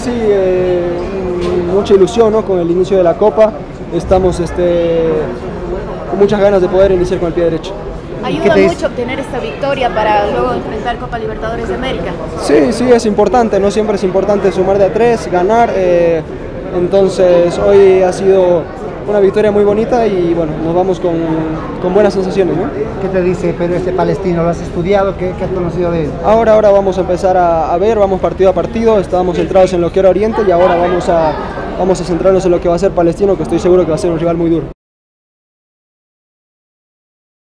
sí, eh, mucha ilusión ¿no? con el inicio de la Copa. Estamos este, con muchas ganas de poder iniciar con el pie derecho. ¿Ayuda mucho obtener esta victoria para luego enfrentar Copa Libertadores de América? Sí, sí, es importante, no siempre es importante sumar de a tres, ganar. Eh, entonces hoy ha sido una victoria muy bonita y bueno, nos vamos con, con buenas sensaciones. ¿no? ¿Qué te dice Pedro este palestino? ¿Lo has estudiado? ¿Qué, qué has conocido de él? Ahora, ahora vamos a empezar a, a, ver, vamos partido a partido, estábamos centrados en lo que era Oriente y ahora vamos a, vamos a centrarnos en lo que va a ser Palestino, que estoy seguro que va a ser un rival muy duro.